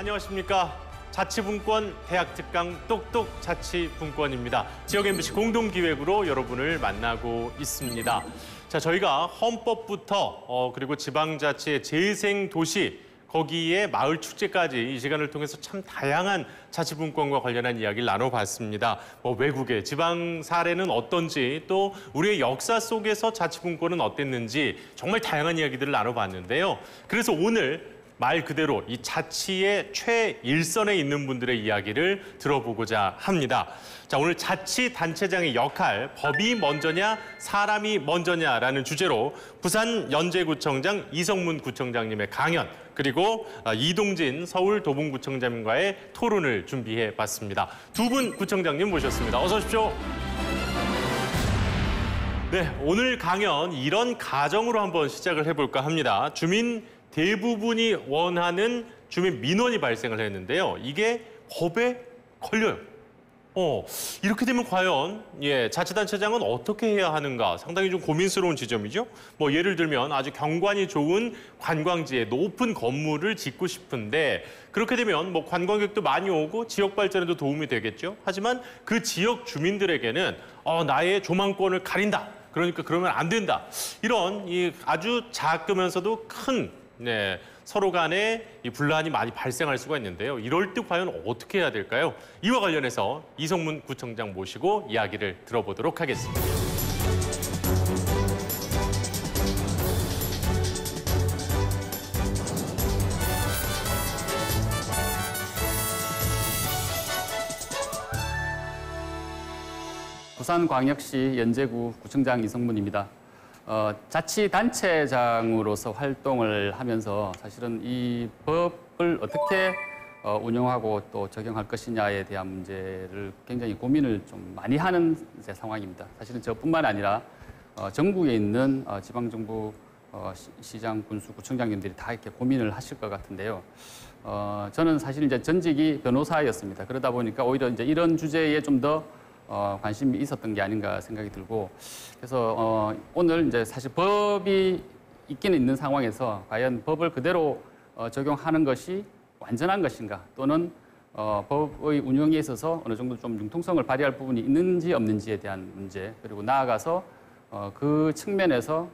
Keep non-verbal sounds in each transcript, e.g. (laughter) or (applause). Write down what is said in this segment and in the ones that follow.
안녕하십니까. 자치분권 대학 특강 똑똑 자치분권입니다. 지역 MBC 공동기획으로 여러분을 만나고 있습니다. 자, 저희가 헌법부터 어, 그리고 지방자치의 재생 도시 거기에 마을 축제까지 이 시간을 통해서 참 다양한 자치분권과 관련한 이야기를 나눠봤습니다. 뭐 외국의 지방 사례는 어떤지 또 우리의 역사 속에서 자치분권은 어땠는지 정말 다양한 이야기들을 나눠봤는데요. 그래서 오늘 말 그대로 이 자치의 최일선에 있는 분들의 이야기를 들어보고자 합니다. 자, 오늘 자치 단체장의 역할, 법이 먼저냐, 사람이 먼저냐라는 주제로 부산 연제구청장 이성문 구청장님의 강연, 그리고 아, 이동진 서울 도봉구청장님과의 토론을 준비해 봤습니다. 두 분 구청장님 모셨습니다. 어서 오십시오. 네, 오늘 강연 이런 가정으로 한번 시작을 해볼까 합니다. 주민 대부분이 원하는 주민 민원이 발생을 했는데요. 이게 법에 걸려요. 어, 이렇게 되면 과연 예, 자치단체장은 어떻게 해야 하는가 상당히 좀 고민스러운 지점이죠. 뭐 예를 들면 아주 경관이 좋은 관광지에 높은 건물을 짓고 싶은데 그렇게 되면 뭐 관광객도 많이 오고 지역 발전에도 도움이 되겠죠. 하지만 그 지역 주민들에게는 어, 나의 조망권을 가린다. 그러니까 그러면 안 된다. 이런 이 아주 작으면서도 큰 네, 서로 간에 이 분란이 많이 발생할 수가 있는데요. 이럴 때 과연 어떻게 해야 될까요? 이와 관련해서 이성문 구청장 모시고 이야기를 들어보도록 하겠습니다. 부산광역시 연제구 구청장 이성문입니다. 어, 자치단체장으로서 활동을 하면서 사실은 이 법을 어떻게 어, 운영하고 또 적용할 것이냐에 대한 문제를 굉장히 고민을 좀 많이 하는 상황입니다. 사실은 저뿐만 아니라 어, 전국에 있는 어, 지방정부 어, 시- 시장, 군수, 구청장님들이 다 이렇게 고민을 하실 것 같은데요. 어, 저는 사실 이제 전직이 변호사였습니다. 그러다 보니까 오히려 이제 이런 주제에 좀더 어, 관심이 있었던 게 아닌가 생각이 들고. 그래서 어, 오늘 이제 사실 법이 있기는 있는 상황에서 과연 법을 그대로 어, 적용하는 것이 완전한 것인가 또는 어, 법의 운영에 있어서 어느 정도 좀 융통성을 발휘할 부분이 있는지 없는지에 대한 문제 그리고 나아가서 어, 그 측면에서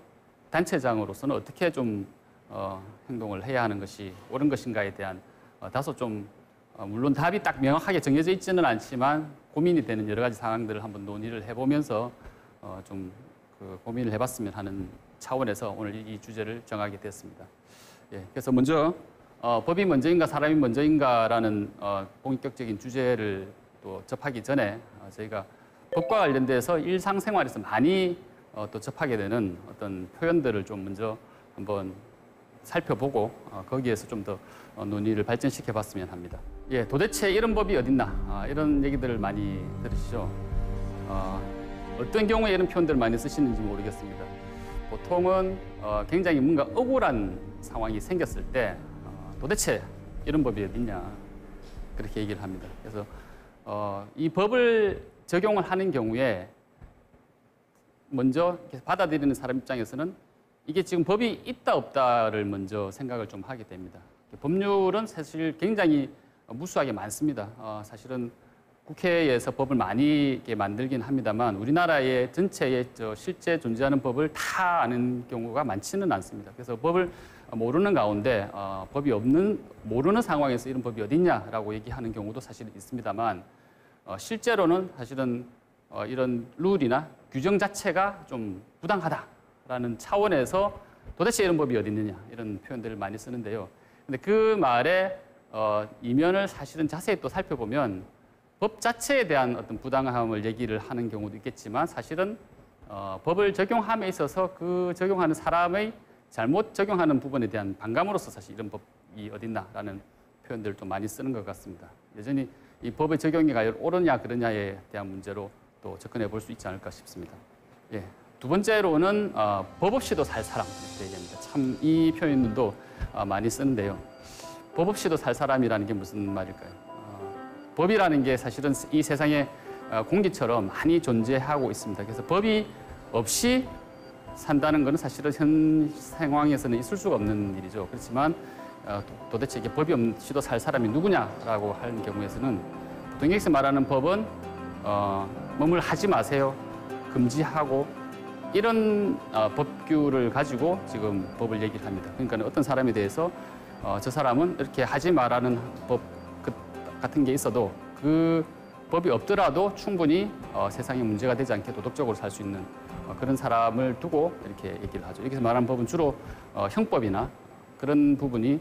단체장으로서는 어떻게 좀 어, 행동을 해야 하는 것이 옳은 것인가에 대한 어, 다소 좀 어, 물론 답이 딱 명확하게 정해져 있지는 않지만 고민이 되는 여러 가지 상황들을 한번 논의를 해보면서 어, 좀 그 고민을 해봤으면 하는 차원에서 오늘 이, 이 주제를 정하게 됐습니다. 예, 그래서 먼저 어, 법이 먼저인가 사람이 먼저인가라는 어, 본격적인 주제를 또 접하기 전에 어, 저희가 법과 관련돼서 일상생활에서 많이 어, 또 접하게 되는 어떤 표현들을 좀 먼저 한번 살펴보고 어, 거기에서 좀 더 논의를 발전시켜 봤으면 합니다. 예, 도대체 이런 법이 어딨나 아, 이런 얘기들을 많이 들으시죠. 어, 어떤 경우에 이런 표현들을 많이 쓰시는지 모르겠습니다. 보통은 어, 굉장히 뭔가 억울한 상황이 생겼을 때 어, 도대체 이런 법이 어딨냐 그렇게 얘기를 합니다. 그래서 어, 이 법을 적용을 하는 경우에 먼저 받아들이는 사람 입장에서는 이게 지금 법이 있다 없다를 먼저 생각을 좀 하게 됩니다. 법률은 사실 굉장히 무수하게 많습니다. 어, 사실은 국회에서 법을 많이 만들긴 합니다만 우리나라의 전체의 저 실제 존재하는 법을 다 아는 경우가 많지는 않습니다. 그래서 법을 모르는 가운데 어, 법이 없는 모르는 상황에서 이런 법이 어딨냐라고 얘기하는 경우도 사실 있습니다만 어, 실제로는 사실은 어, 이런 룰이나 규정 자체가 좀 부당하다라는 차원에서 도대체 이런 법이 어디 있느냐 이런 표현들을 많이 쓰는데요. 근데 그 말에 어, 이면을 사실은 자세히 또 살펴보면 법 자체에 대한 어떤 부당함을 얘기를 하는 경우도 있겠지만 사실은 어, 법을 적용함에 있어서 그 적용하는 사람의 잘못 적용하는 부분에 대한 반감으로서 사실 이런 법이 어딨나라는 표현들을 좀 많이 쓰는 것 같습니다. 여전히 이 법의 적용이 과연 옳으냐 그러냐에 대한 문제로 또 접근해 볼 수 있지 않을까 싶습니다. 예. 두 번째로는 어, 법 없이도 살 사람 얘기합니다. 참 이 표현도 어, 많이 쓰는데요. 법 없이도 살 사람이라는 게 무슨 말일까요? 어, 법이라는 게 사실은 이 세상에 어, 공기처럼 많이 존재하고 있습니다. 그래서 법이 없이 산다는 것은 사실은 현 상황에서는 있을 수가 없는 일이죠. 그렇지만 어, 도- 도대체 이게 법이 없이도 살 사람이 누구냐라고 하는 경우에서는 보통 여기서 말하는 법은 어, 몸을 하지 마세요, 금지하고 이런 어, 법규를 가지고 지금 법을 얘기를 합니다. 그러니까 어떤 사람에 대해서 어, 저 사람은 이렇게 하지 말라는 법 그- 같은 게 있어도 그 법이 없더라도 충분히 어, 세상에 문제가 되지 않게 도덕적으로 살 수 있는 어, 그런 사람을 두고 이렇게 얘기를 하죠. 여기서 말하는 법은 주로 어, 형법이나 그런 부분이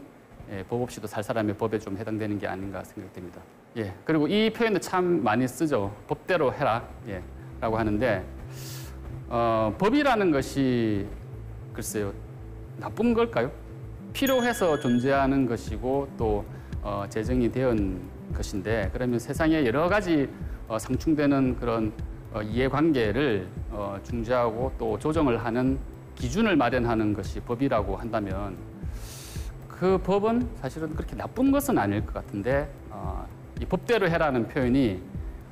예, 법 없이도 살 사람의 법에 좀 해당되는 게 아닌가 생각됩니다. 예, 그리고 이 표현도 참 많이 쓰죠. 법대로 해라, 예, 라고 하는데 어, 법이라는 것이 글쎄요 나쁜 걸까요? 필요해서 존재하는 것이고 또 어, 제정이 되은 것인데 그러면 세상에 여러 가지 어, 상충되는 그런 어, 이해관계를 어, 중재하고 또 조정을 하는 기준을 마련하는 것이 법이라고 한다면 그 법은 사실은 그렇게 나쁜 것은 아닐 것 같은데 어, 이 법대로 해라는 표현이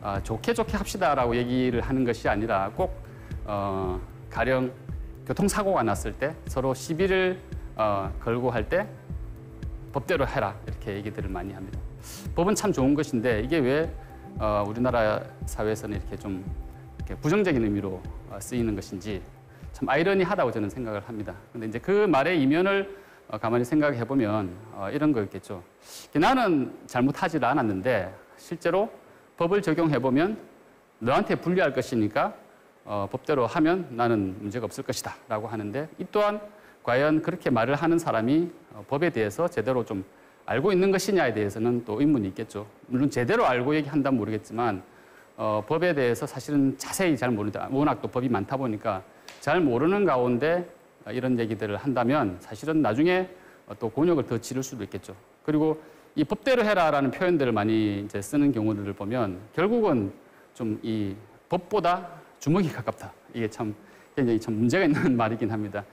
어, 좋게 좋게 합시다라고 얘기를 하는 것이 아니라 꼭 어, 가령 교통사고가 났을 때 서로 시비를 어, 걸고 할 때 법대로 해라 이렇게 얘기들을 많이 합니다. 법은 참 좋은 것인데 이게 왜 어, 우리나라 사회에서는 이렇게 좀 이렇게 부정적인 의미로 어, 쓰이는 것인지 참 아이러니하다고 저는 생각을 합니다. 근데 이제 그 말의 이면을 어, 가만히 생각해 보면 어, 이런 거였겠죠. 나는 잘못하지 않았는데 실제로 법을 적용해 보면 너한테 불리할 것이니까 어, 법대로 하면 나는 문제가 없을 것이다라고 하는데 이 또한 과연 그렇게 말을 하는 사람이 어, 법에 대해서 제대로 좀 알고 있는 것이냐에 대해서는 또 의문이 있겠죠. 물론 제대로 알고 얘기한다면 모르겠지만 어, 법에 대해서 사실은 자세히 잘 모르다. 워낙 또 법이 많다 보니까 잘 모르는 가운데 어, 이런 얘기들을 한다면 사실은 나중에 어, 또 곤욕을 더 치를 수도 있겠죠. 그리고 이 법대로 해라라는 표현들을 많이 이제 쓰는 경우들을 보면 결국은 좀 이 법보다 주먹이 가깝다. 이게 참 굉장히 참 문제가 있는 (laughs) 말이긴 합니다.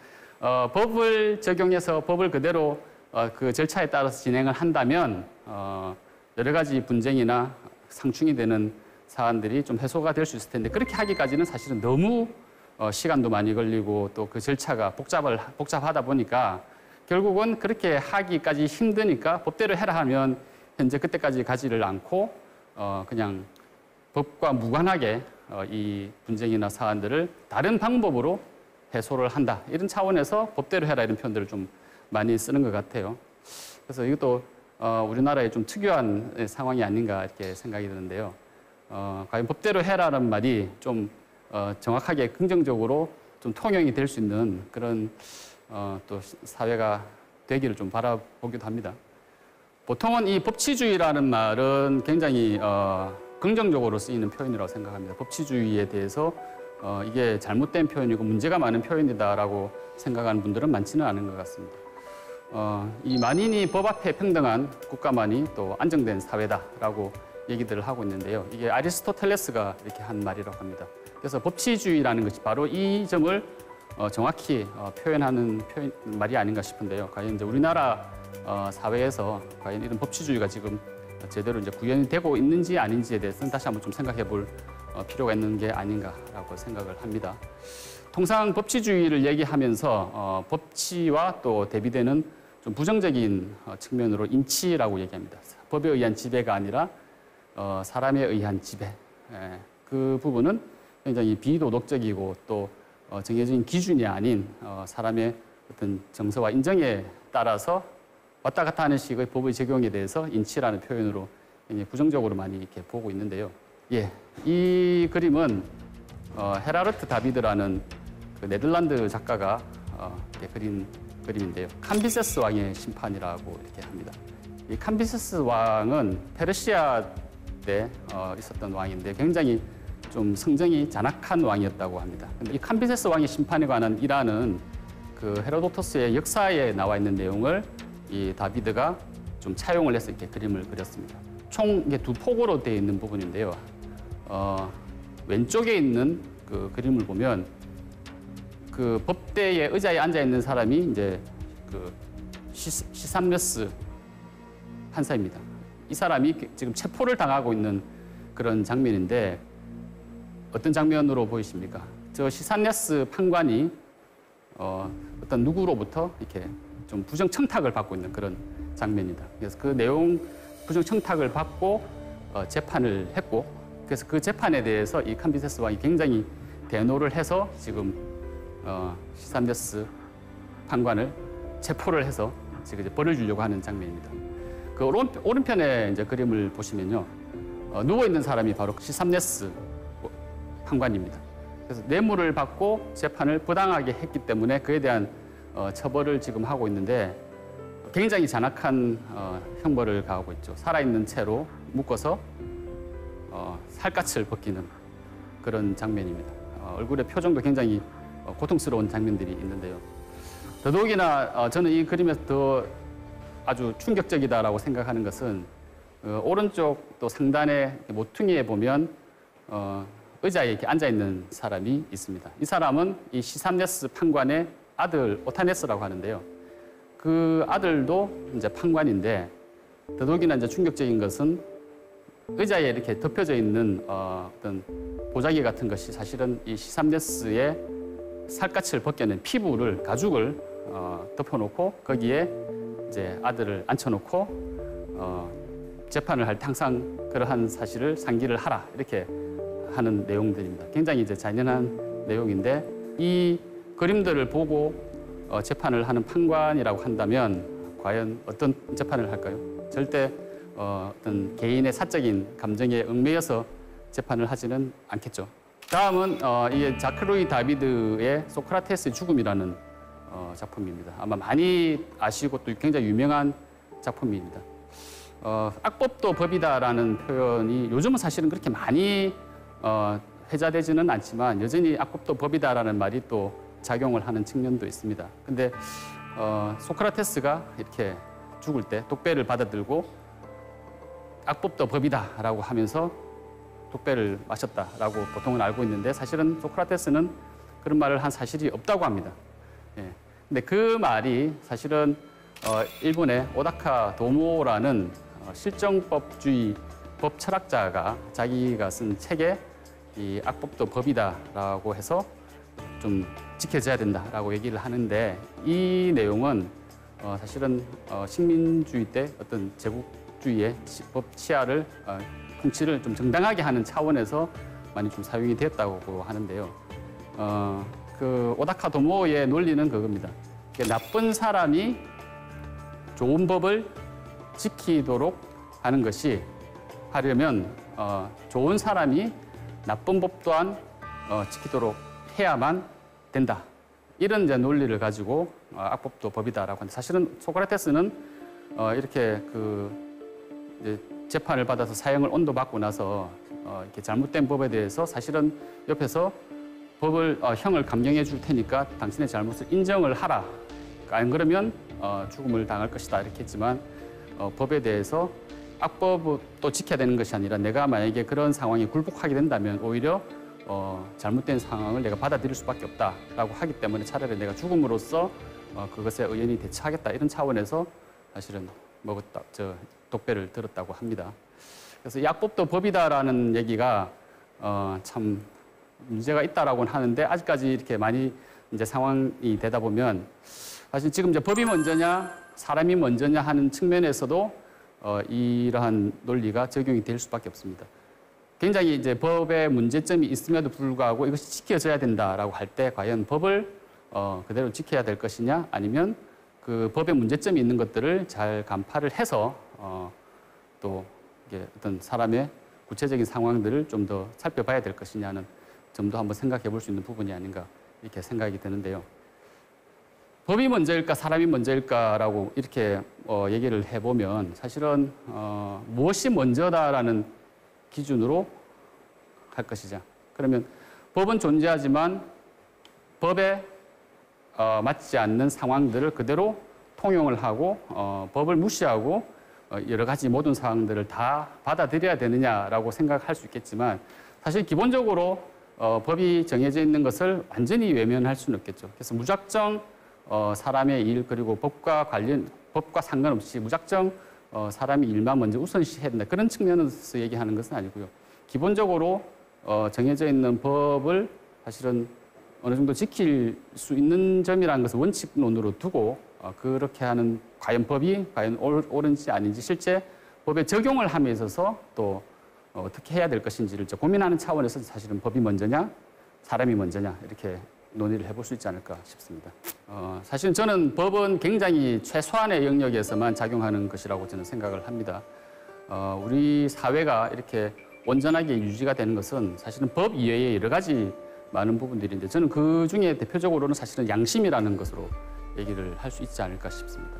어, 법을 적용해서 법을 그대로 어, 그 절차에 따라서 진행을 한다면 어, 여러 가지 분쟁이나 상충이 되는 사안들이 좀 해소가 될 수 있을 텐데 그렇게 하기까지는 사실은 너무 어, 시간도 많이 걸리고 또 그 절차가 복잡을 복잡하다 보니까 결국은 그렇게 하기까지 힘드니까 법대로 해라 하면 현재 그때까지 가지를 않고 어, 그냥 법과 무관하게 어, 이 분쟁이나 사안들을 다른 방법으로 해소를 한다. 이런 차원에서 법대로 해라 이런 표현들을 좀 많이 쓰는 것 같아요. 그래서 이것도 어, 우리나라의 좀 특유한 상황이 아닌가 이렇게 생각이 드는데요. 어, 과연 법대로 해라는 말이 좀 어, 정확하게 긍정적으로 좀 통용이 될 수 있는 그런 어, 또 시- 사회가 되기를 좀 바라보기도 합니다. 보통은 이 법치주의라는 말은 굉장히 어, 긍정적으로 쓰이는 표현이라고 생각합니다. 법치주의에 대해서 어, 이게 잘못된 표현이고 문제가 많은 표현이다라고 생각하는 분들은 많지는 않은 것 같습니다. 어, 이 만인이 법 앞에 평등한 국가만이 또 안정된 사회다라고 얘기들을 하고 있는데요. 이게 아리스토텔레스가 이렇게 한 말이라고 합니다. 그래서 법치주의라는 것이 바로 이 점을 어, 정확히 어, 표현하는 표현, 말이 아닌가 싶은데요. 과연 이제 우리나라 어, 사회에서 과연 이런 법치주의가 지금 제대로 이제 구현이 되고 있는지 아닌지에 대해서는 다시 한번 좀 생각해 볼 어, 필요가 있는 게 아닌가라고 생각을 합니다. 통상 법치주의를 얘기하면서 어, 법치와 또 대비되는 좀 부정적인 어, 측면으로 인치라고 얘기합니다. 법에 의한 지배가 아니라 어, 사람에 의한 지배. 예, 그 부분은 굉장히 비도덕적이고 또 어, 정해진 기준이 아닌 어, 사람의 어떤 정서와 인정에 따라서 왔다 갔다 하는 식의 법의 적용에 대해서 인치라는 표현으로 굉장히 부정적으로 많이 이렇게 보고 있는데요. 예, 이 그림은 어, 헤라르트 다비드라는 그 네덜란드 작가가 어, 이렇게 그린 그림인데요. 캄비세스 왕의 심판이라고 이렇게 합니다. 이 캄비세스 왕은 페르시아 때 어, 있었던 왕인데 굉장히 좀 성정이 잔악한 왕이었다고 합니다. 근데 이 캄비세스 왕의 심판에 관한 일화는 그 헤로도토스의 역사에 나와 있는 내용을 이 다비드가 좀 차용을 해서 이렇게 그림을 그렸습니다. 총 두 폭으로 되어 있는 부분인데요. 어, 왼쪽에 있는 그 그림을 보면 그 법대의 의자에 앉아 있는 사람이 이제 그 시, 시삼레스 판사입니다. 이 사람이 지금 체포를 당하고 있는 그런 장면인데 어떤 장면으로 보이십니까? 저 시산네스 판관이 어, 어떤 누구로부터 이렇게 좀 부정 청탁을 받고 있는 그런 장면이다. 그래서 그 내용 부정 청탁을 받고 어, 재판을 했고 그래서 그 재판에 대해서 이 캄비세스 왕이 굉장히 대노를 해서 지금 어, 시산데스 판관을 체포를 해서 지금 이제 벌을 주려고 하는 장면입니다. 그 오른, 오른 편에 이제 그림을 보시면요. 어, 누워 있는 사람이 바로 시삼네스 판관입니다. 그래서 뇌물을 받고 재판을 부당하게 했기 때문에 그에 대한 어, 처벌을 지금 하고 있는데 굉장히 잔악한 어, 형벌을 가하고 있죠. 살아있는 채로 묶어서 어, 살갗을 벗기는 그런 장면입니다. 어, 얼굴의 표정도 굉장히 어, 고통스러운 장면들이 있는데요. 더더욱이나 어, 저는 이 그림에서 더 아주 충격적이다라고 생각하는 것은 어, 오른쪽 또 상단의 모퉁이에 보면 어, 의자에 이렇게 앉아 있는 사람이 있습니다. 이 사람은 이 시삼네스 판관의 아들 오타네스라고 하는데요. 그 아들도 이제 판관인데 더더욱이나 이제 충격적인 것은 의자에 이렇게 덮여져 있는 어, 어떤 보자기 같은 것이 사실은 이 시삼네스의 살갗을 벗겨낸 피부를 가죽을 어, 덮어놓고 거기에 이제 아들을 앉혀놓고 어, 재판을 할 때 항상 그러한 사실을 상기를 하라 이렇게 하는 내용들입니다. 굉장히 이제 잔인한 내용인데 이 그림들을 보고 어, 재판을 하는 판관이라고 한다면 과연 어떤 재판을 할까요? 절대 어, 어떤 개인의 사적인 감정에 얽매여서 재판을 하지는 않겠죠. 다음은 어, 이게 자크루이 다비드의 소크라테스의 죽음이라는 어, 작품입니다. 아마 많이 아시고 또 굉장히 유명한 작품입니다. 어, 악법도 법이다라는 표현이 요즘은 사실은 그렇게 많이 어, 회자되지는 않지만 여전히 악법도 법이다라는 말이 또 작용을 하는 측면도 있습니다. 근데 어, 소크라테스가 이렇게 죽을 때 독배를 받아들고 악법도 법이다라고 하면서 독배를 마셨다라고 보통은 알고 있는데 사실은 소크라테스는 그런 말을 한 사실이 없다고 합니다. 예. 근데 그 말이 사실은 어, 일본의 오다카 도모라는 어, 실정법주의 법 철학자가 자기가 쓴 책에 이 악법도 법이다라고 해서 좀 지켜져야 된다라고 얘기를 하는데 이 내용은 어, 사실은 어, 식민주의 때 어떤 제국 주의의 치- 법 치하를 어, 통치를 좀 정당하게 하는 차원에서 많이 좀 사용이 되었다고 하는데요. 어, 그 오다카 도모의 논리는 그겁니다. 나쁜 사람이 좋은 법을 지키도록 하는 것이 하려면 어, 좋은 사람이 나쁜 법 또한 어, 지키도록 해야만 된다. 이런 이제 논리를 가지고 어, 악법도 법이다라고 하는데 사실은 소크라테스는 어, 이렇게 그 재판을 받아서 사형을 온도받고 나서 어, 이렇게 잘못된 법에 대해서 사실은 옆에서 법을 어, 형을 감경해 줄 테니까 당신의 잘못을 인정을 하라. 안 그러면 어, 죽음을 당할 것이다 이렇게 했지만 어, 법에 대해서 악법도 지켜야 되는 것이 아니라 내가 만약에 그런 상황에 굴복하게 된다면 오히려 어, 잘못된 상황을 내가 받아들일 수밖에 없다라고 하기 때문에 차라리 내가 죽음으로써 어, 그것에 의연히 대처하겠다 이런 차원에서 사실은 먹었다 저 독배를 들었다고 합니다. 그래서 이 악법도 법이다라는 얘기가 어, 참 문제가 있다라고는 하는데 아직까지 이렇게 많이 이제 상황이 되다 보면 사실 지금 이제 법이 먼저냐 사람이 먼저냐 하는 측면에서도 어, 이러한 논리가 적용이 될 수밖에 없습니다. 굉장히 이제 법에 문제점이 있음에도 불구하고 이것이 지켜져야 된다라고 할 때 과연 법을 어, 그대로 지켜야 될 것이냐 아니면 그 법에 문제점이 있는 것들을 잘 간파를 해서 어, 또 어떤 사람의 구체적인 상황들을 좀 더 살펴봐야 될 것이냐는 점도 한번 생각해 볼 수 있는 부분이 아닌가 이렇게 생각이 드는데요. 법이 먼저일까 사람이 먼저일까라고 이렇게 어, 얘기를 해보면 사실은 어, 무엇이 먼저다라는 기준으로 할 것이죠. 그러면 법은 존재하지만 법에 어, 맞지 않는 상황들을 그대로 통용을 하고 어, 법을 무시하고 어, 여러 가지 모든 상황들을 다 받아들여야 되느냐라고 생각할 수 있겠지만 사실 기본적으로 어, 법이 정해져 있는 것을 완전히 외면할 수는 없겠죠. 그래서 무작정 어, 사람의 일 그리고 법과 관련 법과 상관없이 무작정 어, 사람이 일만 먼저 우선시해야 된다 그런 측면에서 얘기하는 것은 아니고요. 기본적으로 어, 정해져 있는 법을 사실은 어느 정도 지킬 수 있는 점이라는 것을 원칙론으로 두고 어, 그렇게 하는 과연 법이 과연 옳- 옳은지 아닌지 실제 법에 적용을 함에 있어서 또 어, 어떻게 해야 될 것인지를 좀 고민하는 차원에서 사실은 법이 먼저냐 사람이 먼저냐 이렇게 논의를 해볼 수 있지 않을까 싶습니다. 어, 사실은 저는 법은 굉장히 최소한의 영역에서만 작용하는 것이라고 저는 생각을 합니다. 어, 우리 사회가 이렇게 온전하게 유지가 되는 것은 사실은 법 이외에 여러 가지 많은 부분들인데 저는 그 중에 대표적으로는 사실은 양심이라는 것으로 얘기를 할 수 있지 않을까 싶습니다.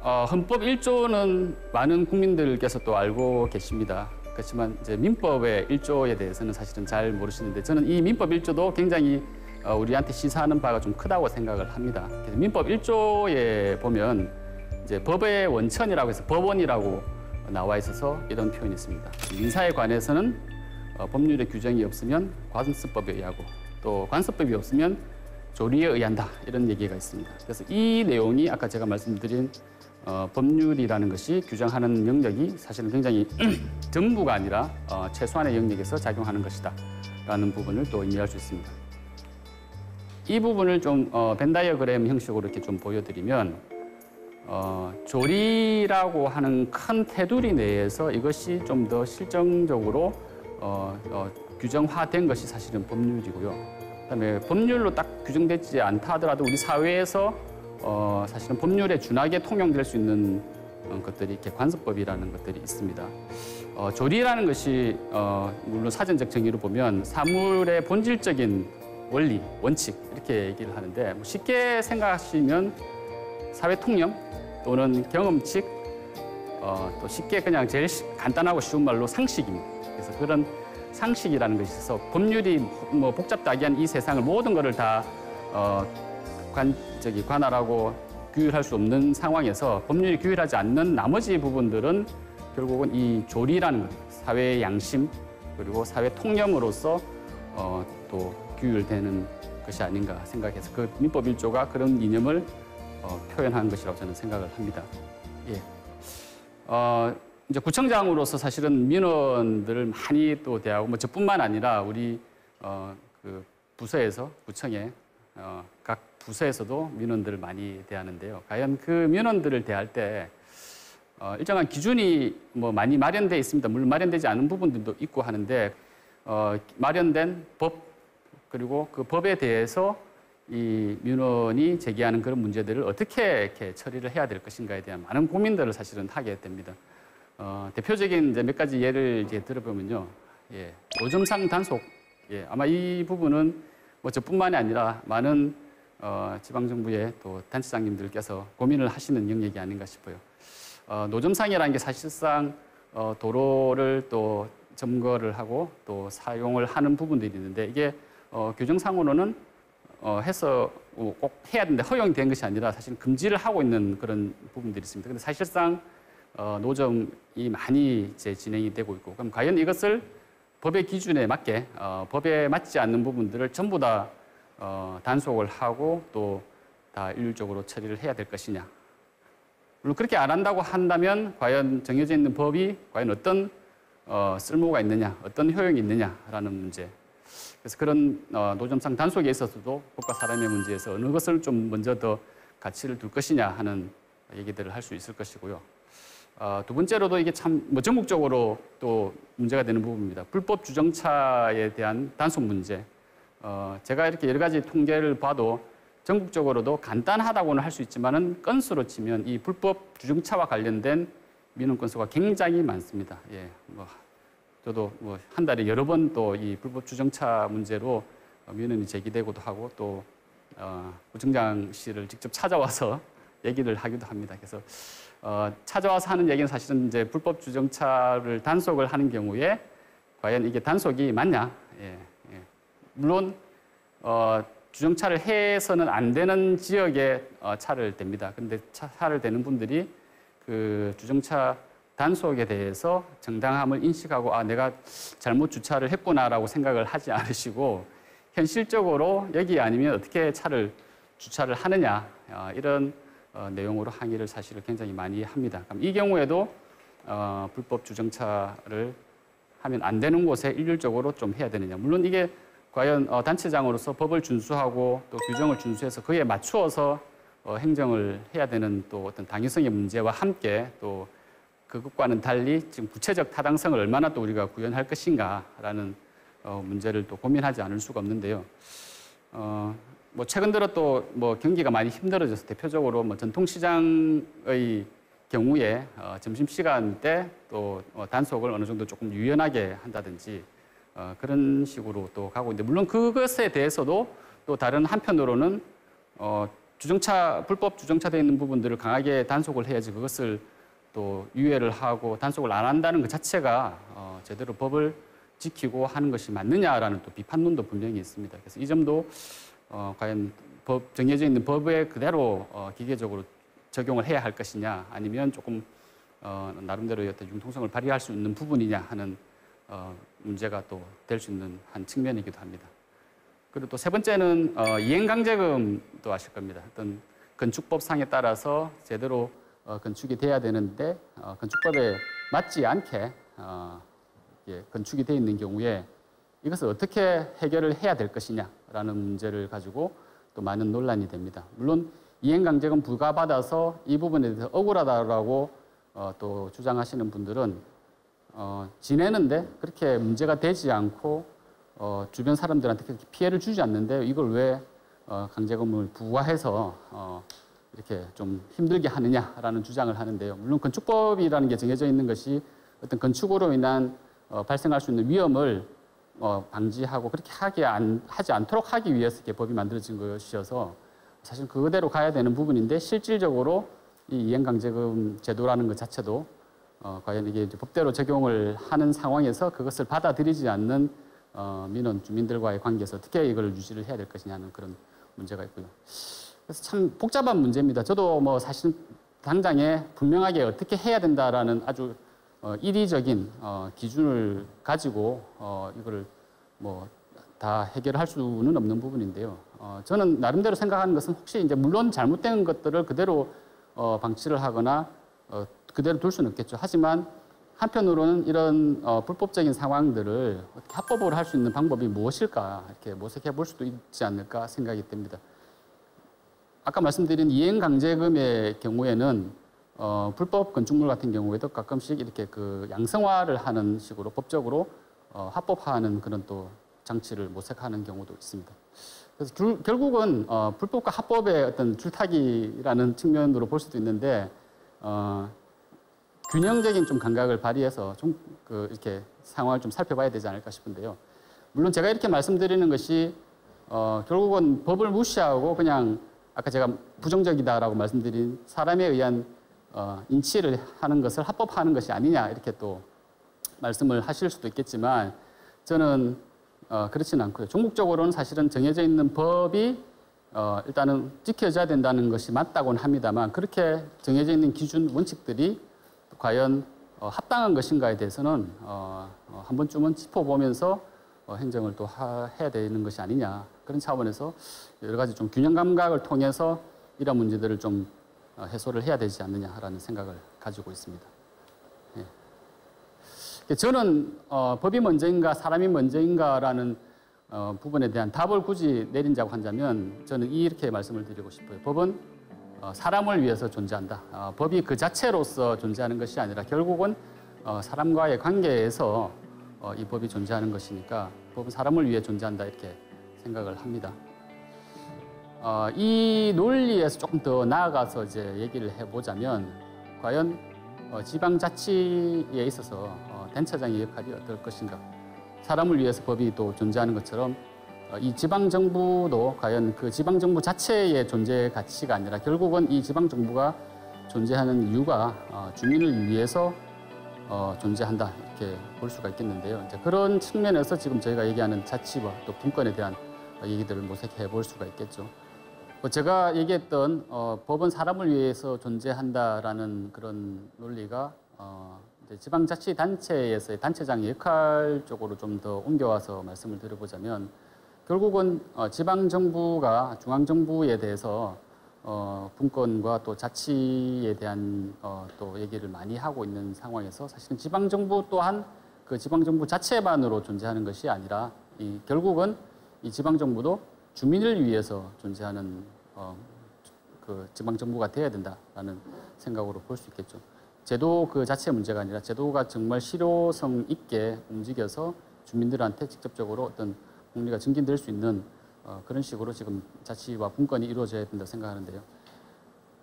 어, 헌법 1조는 많은 국민들께서 또 알고 계십니다. 그렇지만 이제 민법의 1조에 대해서는 사실은 잘 모르시는데 저는 이 민법 1조도 굉장히 어, 우리한테 시사하는 바가 좀 크다고 생각을 합니다. 그래서 민법 1조에 보면 이제 법의 원천이라고 해서 법원이라고 나와 있어서 이런 표현이 있습니다. 민사에 관해서는 어, 법률의 규정이 없으면 관습법에 의하고 또 관습법이 없으면 조리에 의한다 이런 얘기가 있습니다. 그래서 이 내용이 아까 제가 말씀드린 어, 법률이라는 것이 규정하는 영역이 사실은 굉장히 (clears throat) 전부가 아니라 어, 최소한의 영역에서 작용하는 것이다라는 부분을 또 의미할 수 있습니다. 이 부분을 좀 어, 벤다이어그램 형식으로 이렇게 좀 보여드리면 어, 조리라고 하는 큰 테두리 내에서 이것이 좀 더 실정적으로 어, 어, 규정화된 것이 사실은 법률이고요. 그다음에 법률로 딱 규정되지 않다 하더라도 우리 사회에서 어, 사실은 법률에 준하게 통용될 수 있는 어, 것들이 이렇게 관습법이라는 것들이 있습니다. 어, 조리라는 것이 어, 물론 사전적 정의로 보면 사물의 본질적인 원리, 원칙 이렇게 얘기를 하는데 뭐 쉽게 생각하시면 사회 통념 또는 경험칙 어, 또 쉽게 그냥 제일 시- 간단하고 쉬운 말로 상식입니다. 그래서 그런 상식이라는 것이 있어서 법률이 뭐 복잡다기한 이 세상을 모든 것을 다 어, 관, 저기 관할하고 규율할 수 없는 상황에서 법률이 규율하지 않는 나머지 부분들은 결국은 이 조리라는 것, 사회의 양심 그리고 사회 통념으로서 어, 또 규율되는 것이 아닌가 생각해서 그 민법 1조가 그런 이념을 어, 표현한 것이라고 저는 생각을 합니다. 예. 어, 이제 구청장으로서 사실은 민원들을 많이 또 대하고 뭐 저뿐만 아니라 우리 어, 그 부서에서 구청에 어, 각 부서에서도 민원들을 많이 대하는데요. 과연 그 민원들을 대할 때 어, 일정한 기준이 뭐 많이 마련돼 있습니다. 물론 마련되지 않은 부분들도 있고 하는데 어, 마련된 법 그리고 그 법에 대해서 이 민원이 제기하는 그런 문제들을 어떻게 이렇게 처리를 해야 될 것인가에 대한 많은 고민들을 사실은 하게 됩니다. 어, 대표적인 이제 몇 가지 예를 이제 들어보면요. 예, 노점상 단속. 예, 아마 이 부분은 뭐 저뿐만이 아니라 많은 어, 지방정부의 또 단체장님들께서 고민을 하시는 영역이 아닌가 싶어요. 어, 노점상이라는 게 사실상 어, 도로를 또 점거를 하고 또 사용을 하는 부분들이 있는데 이게 어, 규정상으로는 어, 해서 어, 꼭 해야 되는데 허용이 된 것이 아니라 사실 금지를 하고 있는 그런 부분들이 있습니다. 근데 사실상 어, 노점이 많이 이제 진행이 되고 있고 그럼 과연 이것을 법의 기준에 맞게 어, 법에 맞지 않는 부분들을 전부 다 어, 단속을 하고 또 다 일률적으로 처리를 해야 될 것이냐. 물론 그렇게 안 한다고 한다면 과연 정해져 있는 법이 과연 어떤 어, 쓸모가 있느냐, 어떤 효용이 있느냐라는 문제. 그래서 그런 어, 노점상 단속에 있어서도 법과 사람의 문제에서 어느 것을 좀 먼저 더 가치를 둘 것이냐 하는 얘기들을 할 수 있을 것이고요. 어, 두 번째로도 이게 참 뭐 전국적으로 또 문제가 되는 부분입니다. 불법 주정차에 대한 단속 문제. 어, 제가 이렇게 여러 가지 통계를 봐도 전국적으로도 간단하다고는 할 수 있지만은 건수로 치면 이 불법 주정차와 관련된 민원 건수가 굉장히 많습니다. 예, 뭐 저도 뭐 한 달에 여러 번 또 이 불법 주정차 문제로 어, 민원이 제기되고도 하고 또 어, 구청장실을 직접 찾아와서 (laughs) 얘기를 하기도 합니다. 그래서 어, 찾아와서 하는 얘기는 사실은 이제 불법 주정차를 단속을 하는 경우에 과연 이게 단속이 맞냐? 예, 예. 물론 어, 주정차를 해서는 안 되는 지역에 어, 차를 댑니다. 근데 차, 차를 대는 분들이 그 주정차 단속에 대해서 정당함을 인식하고 아 내가 잘못 주차를 했구나라고 생각을 하지 않으시고 현실적으로 여기 아니면 어떻게 차를 주차를 하느냐 어, 이런 어, 내용으로 항의를 사실을 굉장히 많이 합니다. 그럼 이 경우에도 어, 불법 주정차를 하면 안 되는 곳에 일률적으로 좀 해야 되느냐. 물론 이게 과연 어, 단체장으로서 법을 준수하고 또 규정을 준수해서 그에 맞추어서 어, 행정을 해야 되는 또 어떤 당위성의 문제와 함께 또 그것과는 달리 지금 구체적 타당성을 얼마나 또 우리가 구현할 것인가라는 어, 문제를 또 고민하지 않을 수가 없는데요. 어, 뭐 최근 들어 또 뭐 경기가 많이 힘들어져서 대표적으로 뭐 전통시장의 경우에 어, 점심시간 때또 어, 단속을 어느 정도 조금 유연하게 한다든지 어, 그런 식으로 또 가고 있는데 물론 그것에 대해서도 또 다른 한편으로는 어, 주정차 불법 주정차되어 있는 부분들을 강하게 단속을 해야지 그것을 또 유예를 하고 단속을 안 한다는 것 자체가 어, 제대로 법을 지키고 하는 것이 맞느냐라는 또 비판론도 분명히 있습니다. 그래서 이 점도 어, 과연 법 정해져 있는 법에 그대로 어, 기계적으로 적용을 해야 할 것이냐 아니면 조금 어, 나름대로 어떤 융통성을 발휘할 수 있는 부분이냐 하는 어, 문제가 또 될 수 있는 한 측면이기도 합니다. 그리고 또 세 번째는 어, 이행강제금도 아실 겁니다. 어떤 건축법상에 따라서 제대로 어, 건축이 돼야 되는데 어, 건축법에 맞지 않게 어, 예, 건축이 돼 있는 경우에 이것을 어떻게 해결을 해야 될 것이냐라는 문제를 가지고 또 많은 논란이 됩니다. 물론 이행강제금 부과받아서 이 부분에 대해서 억울하다라고 어, 또 주장하시는 분들은 어, 지내는데 그렇게 문제가 되지 않고 어, 주변 사람들한테 그렇게 피해를 주지 않는데 이걸 왜 어, 강제금을 부과해서 어, 이렇게 좀 힘들게 하느냐라는 주장을 하는데요. 물론 건축법이라는 게 정해져 있는 것이 어떤 건축으로 인한 어, 발생할 수 있는 위험을 어, 방지하고 그렇게 하게 안, 하지 않도록 하기 위해서 이렇게 법이 만들어진 것이어서 사실 그대로 가야 되는 부분인데 실질적으로 이 이행강제금 제도라는 것 자체도 어, 과연 이게 법대로 적용을 하는 상황에서 그것을 받아들이지 않는 어, 민원 주민들과의 관계에서 어떻게 이걸 유지를 해야 될 것이냐 는 그런 문제가 있고요. 그래서 참 복잡한 문제입니다. 저도 뭐 사실 당장에 분명하게 어떻게 해야 된다라는 아주 어, 이리적인 어, 기준을 가지고 어, 이거를 뭐 다 해결할 수는 없는 부분인데요. 어, 저는 나름대로 생각하는 것은 혹시 이제 물론 잘못된 것들을 그대로 어, 방치를 하거나 어, 그대로 둘 수는 없겠죠. 하지만 한편으로는 이런 어, 불법적인 상황들을 합법으로 할 수 있는 방법이 무엇일까 이렇게 모색해 볼 수도 있지 않을까 생각이 듭니다. 아까 말씀드린 이행 강제금의 경우에는 어, 불법 건축물 같은 경우에도 가끔씩 이렇게 그 양성화를 하는 식으로 법적으로 어, 합법화하는 그런 또 장치를 모색하는 경우도 있습니다. 그래서 줄- 결국은 어, 불법과 합법의 어떤 줄타기라는 측면으로 볼 수도 있는데 어, 균형적인 좀 감각을 발휘해서 좀 그 이렇게 상황을 좀 살펴봐야 되지 않을까 싶은데요. 물론 제가 이렇게 말씀드리는 것이 어, 결국은 법을 무시하고 그냥 아까 제가 부정적이다라고 말씀드린 사람에 의한 어, 인치를 하는 것을 합법화하는 것이 아니냐 이렇게 또 말씀을 하실 수도 있겠지만 저는 어, 그렇지는 않고요. 종국적으로는 사실은 정해져 있는 법이 어, 일단은 지켜져야 된다는 것이 맞다고는 합니다만 그렇게 정해져 있는 기준 원칙들이 과연 어, 합당한 것인가에 대해서는 어, 어, 한 번쯤은 짚어보면서 어, 행정을 또 하, 해야 되는 것이 아니냐 그런 차원에서 여러 가지 좀 균형 감각을 통해서 이런 문제들을 좀 어, 해소를 해야 되지 않느냐라는 생각을 가지고 있습니다. 예. 저는 어, 법이 먼저인가 사람이 먼저인가라는 어, 부분에 대한 답을 굳이 내린다고 한다면 저는 이렇게 말씀을 드리고 싶어요. 법은 어, 사람을 위해서 존재한다. 어, 법이 그 자체로서 존재하는 것이 아니라 결국은 어, 사람과의 관계에서 어, 이 법이 존재하는 것이니까 법은 사람을 위해 존재한다 이렇게 생각을 합니다. 어, 이 논리에서 조금 더 나아가서 이제 얘기를 해보자면 과연 어, 지방자치에 있어서 어, 단체장의 역할이 어떨 것인가? 사람을 위해서 법이 또 존재하는 것처럼 어, 이 지방 정부도 과연 그 지방 정부 자체의 존재 가치가 아니라 결국은 이 지방 정부가 존재하는 이유가 어, 주민을 위해서 어, 존재한다 이렇게 볼 수가 있겠는데요. 이제 그런 측면에서 지금 저희가 얘기하는 자치와 또 분권에 대한 어, 얘기들을 모색해 볼 수가 있겠죠. 뭐 제가 얘기했던 어, 법은 사람을 위해서 존재한다라는 그런 논리가 어, 지방자치단체에서의 단체장의 역할 쪽으로 좀 더 옮겨와서 말씀을 드려보자면 결국은 어, 지방정부가 중앙정부에 대해서 어, 분권과 또 자치에 대한 어, 또 얘기를 많이 하고 있는 상황에서 사실은 지방정부 또한 그 지방정부 자체만으로 존재하는 것이 아니라 이 결국은 이 지방 정부도 주민을 위해서 존재하는 어, 그 지방 정부가 돼야 된다라는 생각으로 볼 수 있겠죠. 제도 그 자체의 문제가 아니라 제도가 정말 실효성 있게 움직여서 주민들한테 직접적으로 어떤 복리가 증진될 수 있는 어, 그런 식으로 지금 자치와 분권이 이루어져야 된다 생각하는데요.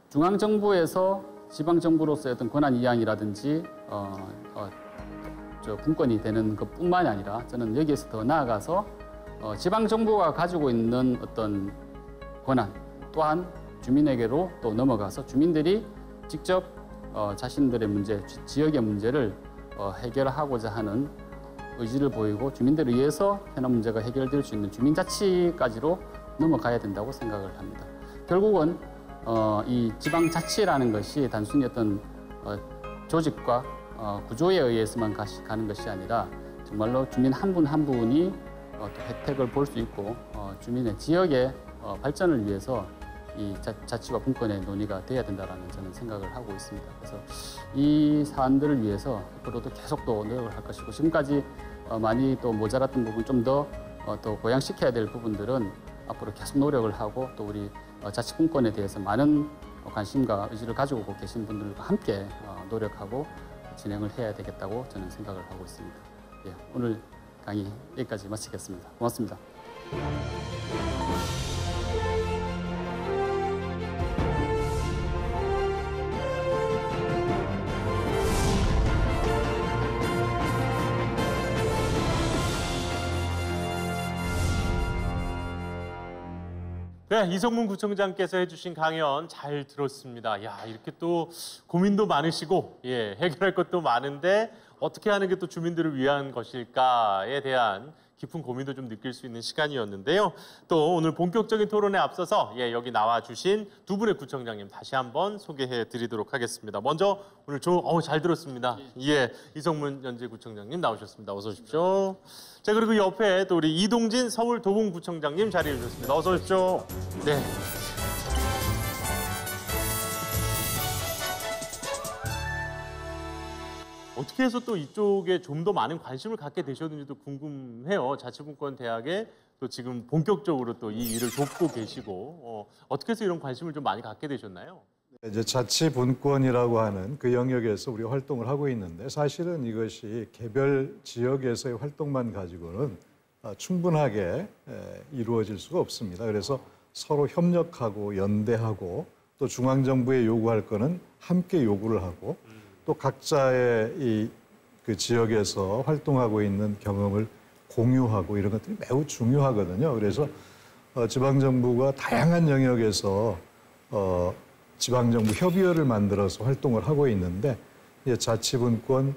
중앙 정부에서 지방 정부로서의 어떤 권한 이양이라든지 어, 어, 저 분권이 되는 것뿐만이 아니라 저는 여기에서 더 나아가서 어, 지방 정부가 가지고 있는 어떤 권한 또한 주민에게로 또 넘어가서 주민들이 직접 어, 자신들의 문제, 지- 지역의 문제를 어, 해결하고자 하는 의지를 보이고 주민들을 위해서 현안 문제가 해결될 수 있는 주민자치까지로 넘어가야 된다고 생각을 합니다. 결국은 어, 이 지방자치라는 것이 단순히 어떤 어, 조직과 어, 구조에 의해서만 가시, 가는 것이 아니라 정말로 주민 한 분한 분이 어, 또 혜택을 볼 수 있고 어, 주민의 지역의 어, 발전을 위해서 이 자, 자치와 분권의 논의가 돼야 된다라는 저는 생각을 하고 있습니다. 그래서 이 사안들을 위해서 앞으로도 계속 또 노력을 할 것이고 지금까지 어, 많이 또 모자랐던 부분 좀더 어, 또 보양시켜야 될 부분들은 앞으로 계속 노력을 하고 또 우리 어, 자치 분권에 대해서 많은 어, 관심과 의지를 가지고 계신 분들과 함께 어, 노력하고 진행을 해야 되겠다고 저는 생각을 하고 있습니다. 예, 오늘 강의 여기까지 마치겠습니다. 고맙습니다. 네, 이성문 구청장께서 해주신 강연 잘 들었습니다. 야, 이렇게 또 고민도 많으시고, 예, 해결할 것도 많은데 어떻게 하는 게 또 주민들을 위한 것일까에 대한 깊은 고민도 좀 느낄 수 있는 시간이었는데요. 또 오늘 본격적인 토론에 앞서서 예, 여기 나와 주신 두 분의 구청장님 다시 한번 소개해 드리도록 하겠습니다. 먼저 오늘 조, 어우, 잘 들었습니다. 예, 이성문 연재 구청장님 나오셨습니다. 어서 오십시오. 자, 그리고 옆에 또 우리 이동진 서울 도봉구청장님 자리해 주셨습니다. 어서 오십시오. 네. 어떻게 해서 또 이쪽에 좀 더 많은 관심을 갖게 되셨는지도 궁금해요. 자치분권 대학에 또 지금 본격적으로 또 이 일을 돕고 계시고 어, 어떻게 해서 이런 관심을 좀 많이 갖게 되셨나요? 이제 자치 분권이라고 하는 그 영역에서 우리 활동을 하고 있는데 사실은 이것이 개별 지역에서의 활동만 가지고는 아, 충분하게 에, 이루어질 수가 없습니다. 그래서 서로 협력하고 연대하고 또 중앙 정부에 요구할 거는 함께 요구를 하고 또 각자의 이 그 지역에서 활동하고 있는 경험을 공유하고 이런 것들이 매우 중요하거든요. 그래서 어, 지방 정부가 다양한 영역에서 어, 지방 정부 협의회를 만들어서 활동을 하고 있는데 이제 자치분권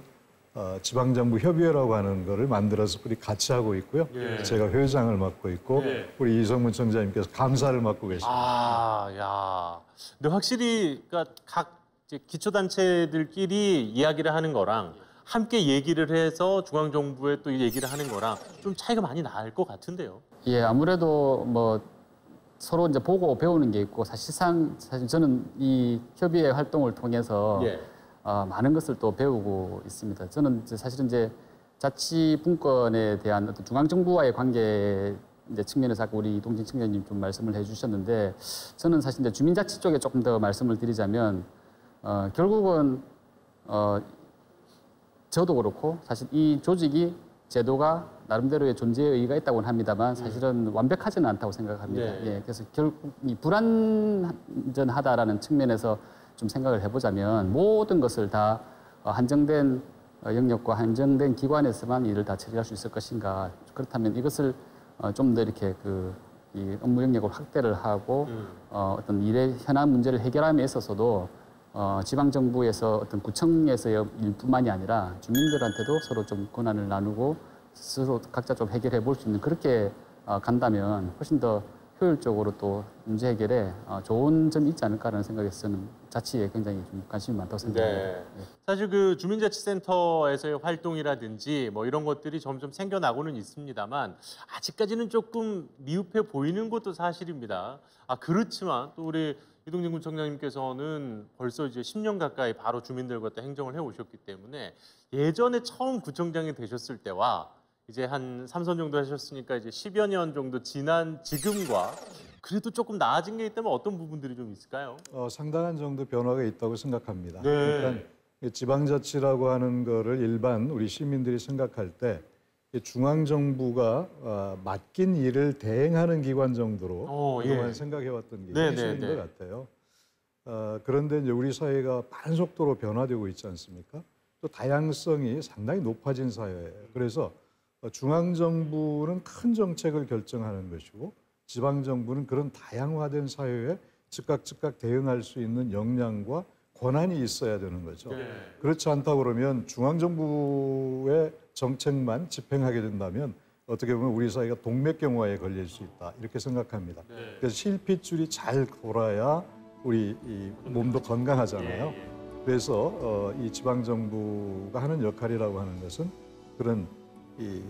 어, 지방 정부 협의회라고 하는 거를 만들어서 우리 같이 하고 있고요. 예. 제가 회장을 맡고 있고 예. 우리 이성문 청장님께서 감사를 맡고 계십니다. 아, 야. 근데 확실히 그러니까 각 기초단체들끼리 이야기를 하는 거랑 함께 얘기를 해서 중앙정부에 또 얘기를 하는 거랑 좀 차이가 많이 날 것 같은데요. 예, 아무래도 뭐 서로 이제 보고 배우는 게 있고 사실상 사실 저는 이 협의회 활동을 통해서 예. 어, 많은 것을 또 배우고 있습니다. 저는 이제 사실은 이제 자치 분권에 대한 어떤 중앙 정부와의 관계 이제 측면에서 아까 우리 이동진 청장님 좀 말씀을 해주셨는데 저는 사실 이제 주민자치 쪽에 조금 더 말씀을 드리자면 어, 결국은 어, 저도 그렇고 사실 이 조직이 제도가 나름대로의 존재의 의의가 있다고는 합니다만 사실은 완벽하지는 않다고 생각합니다. 네. 예, 그래서 결국 이 불완전하다라는 측면에서 좀 생각을 해보자면 모든 것을 다 어, 한정된 어, 영역과 한정된 기관에서만 일을 다 처리할 수 있을 것인가 그렇다면 이것을 어, 좀더 이렇게 그 이 업무 영역을 확대를 하고 어, 어떤 일의 현안 문제를 해결함에 있어서도 어, 지방 정부에서 어떤 구청에서의 일뿐만이 아니라 주민들한테도 서로 좀 권한을 나누고 스스로 각자 좀 해결해 볼 수 있는 그렇게 어, 간다면 훨씬 더 효율적으로 또 문제 해결에 어, 좋은 점이 있지 않을까라는 생각에서 저는 자치에 굉장히 좀 관심이 많다고 생각합니다. 네. 사실 그 주민자치센터에서의 활동이라든지 뭐 이런 것들이 점점 생겨나고는 있습니다만 아직까지는 조금 미흡해 보이는 것도 사실입니다. 아 그렇지만 또 우리 이동진 구청장님께서는 벌써 이제 10년 가까이 바로 주민들과 또 행정을 해 오셨기 때문에 예전에 처음 구청장이 되셨을 때와 이제 한 삼선 정도 하셨으니까 이제 10여 년 정도 지난 지금과 그래도 조금 나아진 게 있다면 어떤 부분들이 좀 있을까요? 어, 상당한 정도 변화가 있다고 생각합니다. 네. 그러니까 이 지방자치라고 하는 거를 일반 우리 시민들이 생각할 때이 중앙정부가 어, 맡긴 일을 대행하는 기관 정도로 어, 그동안 예. 생각해왔던 게 네, 사실인 네, 것 네. 같아요. 어, 그런데 이제 우리 사회가 빠른 속도로 변화되고 있지 않습니까? 또 다양성이 상당히 높아진 사회예요. 그래서 어, 중앙정부는 큰 정책을 결정하는 것이고 지방정부는 그런 다양화된 사회에 즉각 즉각 대응할 수 있는 역량과 권한이 있어야 되는 거죠. 네. 그렇지 않다 그러면 중앙정부의 정책만 집행하게 된다면 어떻게 보면 우리 사회가 동맥경화에 걸릴 수 있다 이렇게 생각합니다. 네. 그래서 실핏줄이 잘 돌아야 우리 이 몸도 건강하잖아요. 예, 예. 그래서 어, 이 지방 정부가 하는 역할이라고 하는 것은 그런 이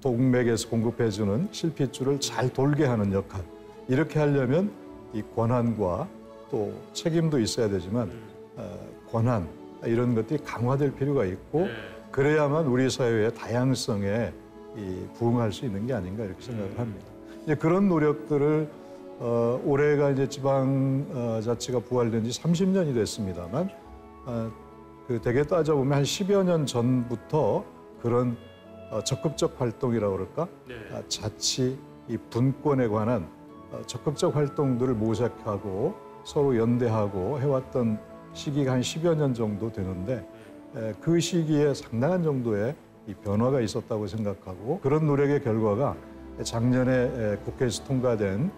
동맥에서 공급해주는 실핏줄을 잘 돌게 하는 역할. 이렇게 하려면 이 권한과 또 책임도 있어야 되지만 어, 권한 이런 것들이 강화될 필요가 있고 그래야만 우리 사회의 다양성에 이 부응할 수 있는 게 아닌가 이렇게 생각을 합니다. 이제 그런 노력들을 어, 올해가 이제 지방 어, 자치가 부활된 지 30년이 됐습니다만 어, 그 대개 따져보면 한 10여 년 전부터 그런 어, 적극적 활동이라고 그럴까 네. 아, 자치 이 분권에 관한 어, 적극적 활동들을 모색하고 서로 연대하고 해왔던 시기가 한 10여 년 정도 되는데 에, 그 시기에 상당한 정도의 이 변화가 있었다고 생각하고 그런 노력의 결과가 작년에 에, 국회에서 통과된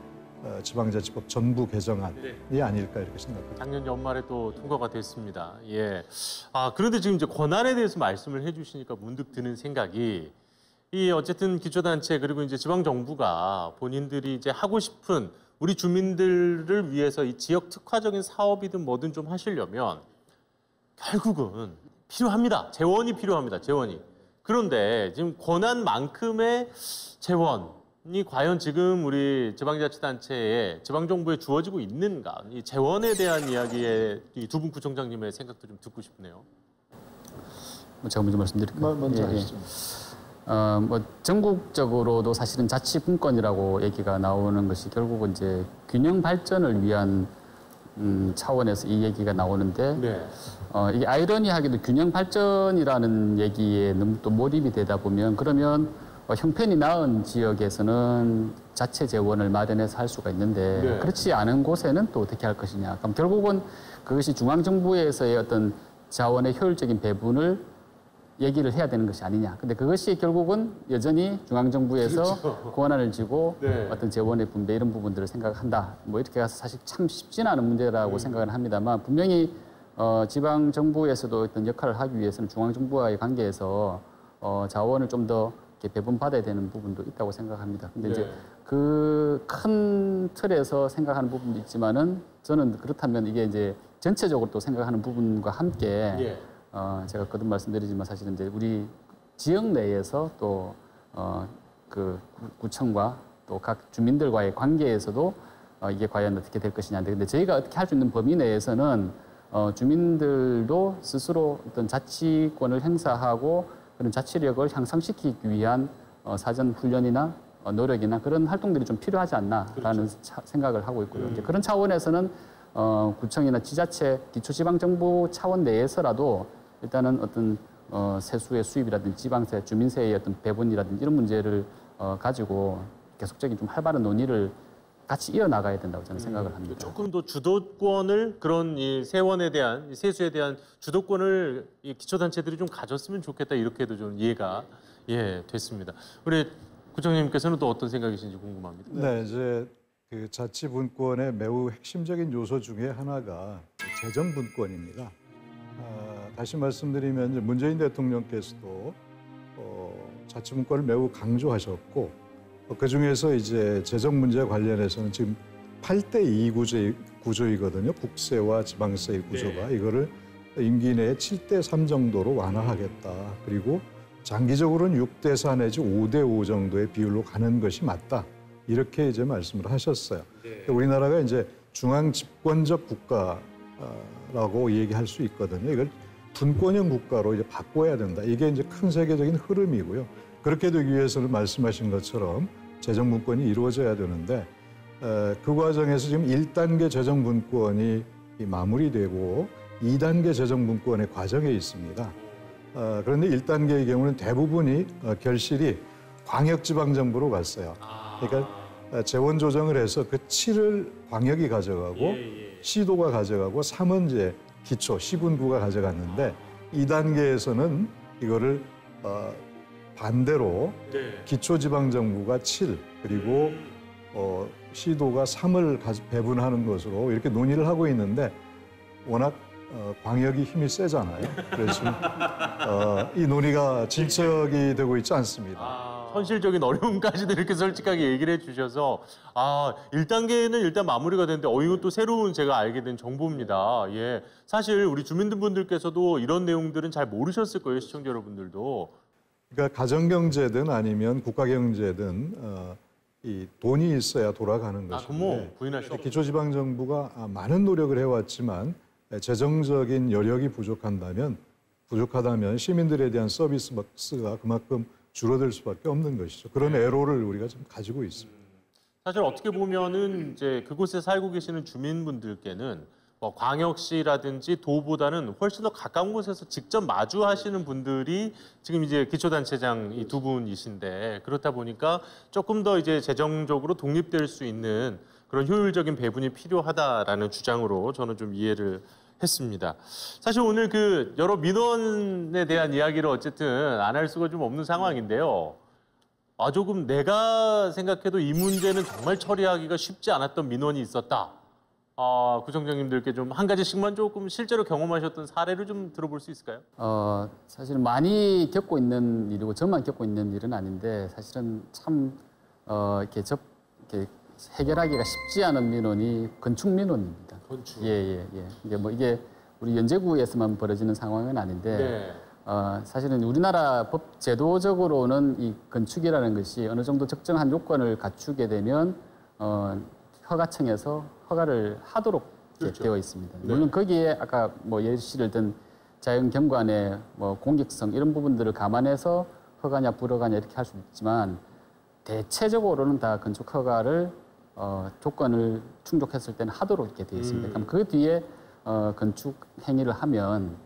어, 지방자치법 전부 개정안이 아닐까 이렇게 생각합니다. 작년 연말에 또 통과가 됐습니다. 예. 아, 그런데 지금 이제 권한에 대해서 말씀을 해 주시니까 문득 드는 생각이 이 어쨌든 기초단체 그리고 이제 지방 정부가 본인들이 이제 하고 싶은 우리 주민들을 위해서 이 지역 특화적인 사업이든 뭐든 좀 하시려면 결국은 필요합니다. 재원이 필요합니다. 재원이. 그런데 지금 권한만큼의 재원이 과연 지금 우리 지방자치단체에 지방정부에 주어지고 있는가? 이 재원에 대한 이야기에 이 두 분 구청장님의 생각도 좀 듣고 싶네요. 뭐 제가 먼저 말씀드릴까요? 먼저 예, 예. 하시죠. 어, 뭐 전국적으로도 사실은 자치분권이라고 얘기가 나오는 것이 결국은 이제 균형 발전을 위한 음, 차원에서 이 얘기가 나오는데 네. 어, 이게 아이러니하게도 균형 발전이라는 얘기에 너무 또 몰입이 되다 보면 그러면 어, 형편이 나은 지역에서는 자체 재원을 마련해서 할 수가 있는데 네. 그렇지 않은 곳에는 또 어떻게 할 것이냐. 그럼 결국은 그것이 중앙정부에서의 어떤 자원의 효율적인 배분을 얘기를 해야 되는 것이 아니냐. 근데 그것이 결국은 여전히 중앙정부에서 권한을 쥐고 그렇죠. (laughs) 네. 어떤 재원의 분배 이런 부분들을 생각한다. 뭐 이렇게 가서 사실 참 쉽지는 않은 문제라고 음. 생각을 합니다만 분명히 어, 지방 정부에서도 어떤 역할을 하기 위해서는 중앙 정부와의 관계에서 어, 자원을 좀 더 배분 받아야 되는 부분도 있다고 생각합니다. 근데 이제 네. 그큰 틀에서 생각하는 부분도 있지만은 저는 그렇다면 이게 이제 전체적으로 또 생각하는 부분과 함께 예. 어, 제가 거듭 말씀드리지만 사실은 이제 우리 지역 내에서 또 어, 그 구청과 또 각 주민들과의 관계에서도 어, 이게 과연 어떻게 될 것이냐인데 근데 저희가 어떻게 할 수 있는 범위 내에서는 어, 주민들도 스스로 어떤 자치권을 행사하고 그런 자치력을 향상시키기 위한 어, 사전 훈련이나 어, 노력이나 그런 활동들이 좀 필요하지 않나라는 차- 생각을 하고 있고요. 이제 그런 차원에서는 어, 구청이나 지자체, 기초지방정부 차원 내에서라도 일단은 어떤 어, 세수의 수입이라든지 지방세, 주민세의 어떤 배분이라든지 이런 문제를 어, 가지고 계속적인 좀 활발한 논의를 같이 이어나가야 된다고 저는 생각을 합니다. 조금 더 주도권을 그런 이 세원에 대한 이 세수에 대한 주도권을 이 기초단체들이 좀 가졌으면 좋겠다 이렇게도 좀 이해가 예 됐습니다. 우리 구청장님께서는 또 어떤 생각이신지 궁금합니다. 네, 이제 그 자치 분권의 매우 핵심적인 요소 중에 하나가 재정 분권입니다. 아, 다시 말씀드리면 이제 문재인 대통령께서도 어, 자치 분권을 매우 강조하셨고 어, 그 중에서 이제 재정 문제 관련해서는 지금 8대 2 구조, 구조이거든요. 국세와 지방세의 구조가 이거를 임기 내에 7대 3 정도로 완화하겠다. 그리고 장기적으로는 6대 4 내지 5대 5 정도의 비율로 가는 것이 맞다. 이렇게 이제 말씀을 하셨어요. 우리나라가 이제 중앙 집권적 국가 라고 얘기할 수 있거든요. 이걸 분권형 국가로 이제 바꿔야 된다. 이게 이제 큰 세계적인 흐름이고요. 그렇게 되기 위해서는 말씀하신 것처럼 재정 분권이 이루어져야 되는데 에, 그 과정에서 지금 1단계 재정 분권이 이 마무리되고 2단계 재정 분권의 과정에 있습니다. 어, 그런데 1단계의 경우는 대부분이 어, 결실이 광역지방정부로 갔어요. 그러니까 어, 재원 조정을 해서 그 7을 광역이 가져가고 시도가 가져가고 3은 이제 기초 시군구가 가져갔는데 2단계에서는 이거를 어, 반대로 기초지방정부가 7 그리고 어, 시도가 3을 배분하는 것으로 이렇게 논의를 하고 있는데 워낙 어, 광역이 힘이 세잖아요. 그래서 어, 이 논의가 진척이 되고 있지 않습니다. 현실적인 어려움까지도 이렇게 솔직하게 얘기를 해주셔서 아 1단계는 일단 마무리가 됐는데 어 이건 또 새로운 제가 알게 된 정보입니다. 예, 사실 우리 주민분들께서도 이런 내용들은 잘 모르셨을 거예요 시청자 여러분들도. 그러니까 가정 경제든 아니면 국가 경제든 어, 이 돈이 있어야 돌아가는 아 것인데 뭐 기초지방정부가 아, 많은 노력을 해왔지만 재정적인 여력이 부족한다면 부족하다면 시민들에 대한 서비스가 그만큼 줄어들 수밖에 없는 것이죠. 그런 애로를 우리가 좀 가지고 있습니다. 사실 어떻게 보면은 이제 그곳에 살고 계시는 주민분들께는 뭐 광역시라든지 도보다는 훨씬 더 가까운 곳에서 직접 마주하시는 분들이 지금 이제 기초단체장 이 두 분이신데 그렇다 보니까 조금 더 이제 재정적으로 독립될 수 있는 그런 효율적인 배분이 필요하다라는 주장으로 저는 좀 이해를 했습니다. 사실 오늘 그 여러 민원에 대한 이야기를 어쨌든 안 할 수가 좀 없는 상황인데요. 아 조금 내가 생각해도 이 문제는 정말 처리하기가 쉽지 않았던 민원이 있었다. 아 구청장님들께 좀 한 가지씩만 조금 실제로 경험하셨던 사례를 좀 들어볼 수 있을까요? 어, 사실 많이 겪고 있는 일이고 저만 겪고 있는 일은 아닌데 사실은 참 어, 이렇게 접 이렇게 해결하기가 쉽지 않은 민원이 건축 민원입니다. 건축. 예, 예, 예. 이게 뭐 이게 우리 연제구에서만 벌어지는 상황은 아닌데 네. 어, 사실은 우리나라 법 제도적으로는 이 건축이라는 것이 어느 정도 적정한 요건을 갖추게 되면 어, 허가청에서 허가를 하도록 그렇죠. 되어 있습니다. 물론 거기에 아까 뭐 예시를 든 자연 경관의 뭐 공격성 이런 부분들을 감안해서 허가냐 불허가냐 이렇게 할 수 있지만 대체적으로는 다 건축 허가를 어, 조건을 충족했을 때는 하도록 이렇게 되어 있습니다. 그럼 그 뒤에 어, 건축 행위를 하면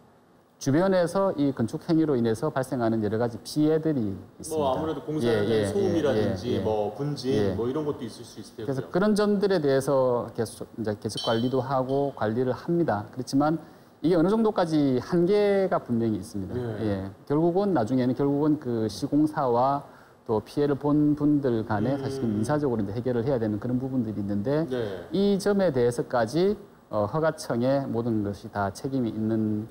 주변에서 이 건축 행위로 인해서 발생하는 여러 가지 피해들이 있습니다. 뭐 아무래도 공사에 예, 대한 예, 소음이라든지 예, 예. 뭐 분진 예. 뭐 이런 것도 있을 수 있을 테고요. 그래서 그런 점들에 대해서 계속 이제 계속 관리도 하고 관리를 합니다. 그렇지만 이게 어느 정도까지 한계가 분명히 있습니다. 예. 예. 결국은 나중에는 결국은 그 시공사와 또 피해를 본 분들 간에 사실 민사적으로 이제 해결을 해야 되는 그런 부분들이 있는데 네. 이 점에 대해서까지 어, 허가청에 모든 것이 다 책임이 있는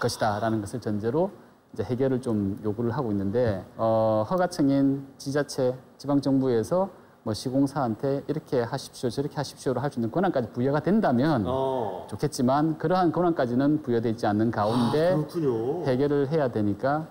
것이다라는 것을 전제로 이제 해결을 좀 요구를 하고 있는데 어, 허가청인 지자체 지방정부에서 뭐 시공사한테 이렇게 하십시오 저렇게 하십시오로 할 수 있는 권한까지 부여가 된다면 어. 좋겠지만 그러한 권한까지는 부여되어 있지 않는 가운데 그렇군요. 해결을 해야 되니까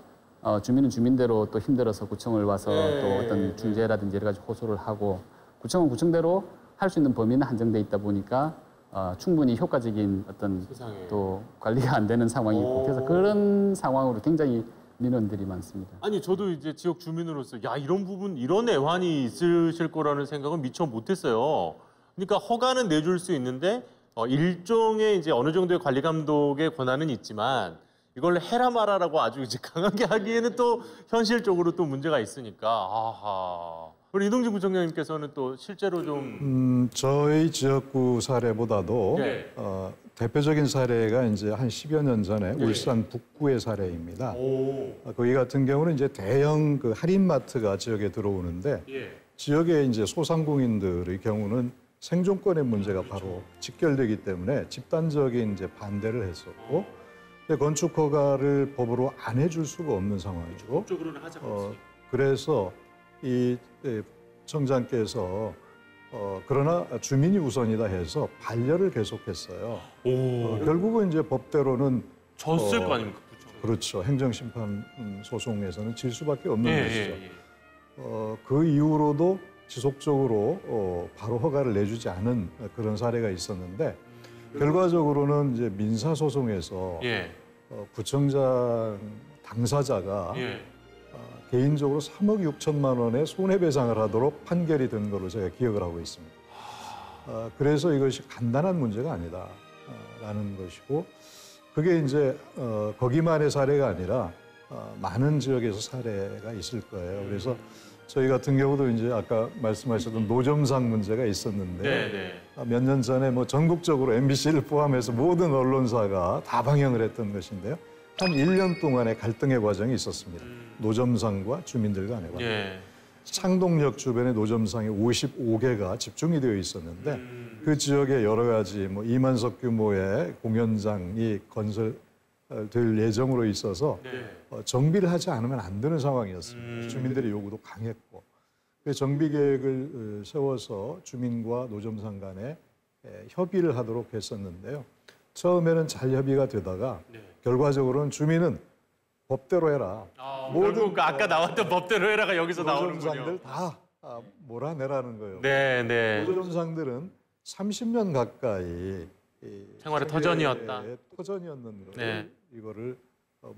어, 주민은 주민대로 또 힘들어서 구청을 와서 네. 또 어떤 중재라든지 여러 가지 호소를 하고 구청은 구청대로 할 수 있는 범위는 한정돼 있다 보니까 어, 충분히 효과적인 어떤 세상에. 또 관리가 안 되는 상황이 오. 있고 그래서 그런 상황으로 굉장히 민원들이 많습니다. 아니 저도 이제 지역 주민으로서 야 이런 부분 이런 애환이 있으실 거라는 생각은 미처 못했어요. 그러니까 허가는 내줄 수 있는데 어, 일종의 이제 어느 정도의 관리 감독의 권한은 있지만 이걸 해라 마라라고 아주 이제 (laughs) 강하게 하기에는 또 현실적으로 또 문제가 있으니까 아하. 우리 이동진 구청장님께서는 또 실제로 좀 음, 저희 지역구 사례보다도 네. 어, 대표적인 사례가 이제 한 10여 년 전에 네. 울산 북구의 사례입니다. 오. 어, 거기 같은 경우는 이제 대형 그 할인마트가 지역에 들어오는데 예. 지역의 이제 소상공인들의 경우는 생존권의 문제가 바로 직결되기 때문에 집단적인 이제 반대를 했었고 근데 건축 허가를 법으로 안 해줄 수가 없는 상황이고 쪽으로는 하자. 어, 그래서 이 예, 청장께서 어, 그러나 주민이 우선이다 해서 반려를 계속했어요. 오. 어, 결국은 이제 법대로는 졌을 어, 거 아닙니까? 그쵸? 그렇죠. 행정심판 음, 소송에서는 질 수밖에 없는 예, 것이죠. 예, 예. 어, 그 이후로도 지속적으로 어, 바로 허가를 내주지 않은 그런 사례가 있었는데 결과적으로는 이제 민사 소송에서 예. 어, 구청장 당사자가 예. 어, 개인적으로 3억 6천만 원의 손해배상을 하도록 판결이 된 걸로 제가 기억을 하고 있습니다. 어, 그래서 이것이 간단한 문제가 아니다라는 것이고 그게 이제 어, 거기만의 사례가 아니라 어, 많은 지역에서 사례가 있을 거예요. 그래서 저희 같은 경우도 이제 아까 말씀하셨던 노점상 문제가 있었는데 네, 네. 몇년 전에 뭐 전국적으로 MBC를 포함해서 모든 언론사가 다 방영을 했던 것인데요. 한 1년 동안의 갈등의 과정이 있었습니다. 노점상과 주민들 간의 관계. 예. 창동역 주변에 노점상이 55개가 집중이 되어 있었는데 그 지역에 여러 가지 뭐 이만석 규모의 공연장이 건설 될 예정으로 있어서 어, 정비를 하지 않으면 안 되는 상황이었습니다. 주민들의 요구도 강했고 그 정비 계획을 어, 세워서 주민과 노점상 간에 에, 협의를 하도록 했었는데요. 처음에는 잘 협의가 되다가 결과적으로는 주민은 법대로 해라. 모든 결국 그 아까 나왔던 법대로 해라가 여기서 나오는군요. 노점상들 다 아, 몰아내라는 거예요. 네, 네. 노점상들은 30년 가까이 이 생활의 터전이었다. 터전이었는 거를 네. 이거를 어,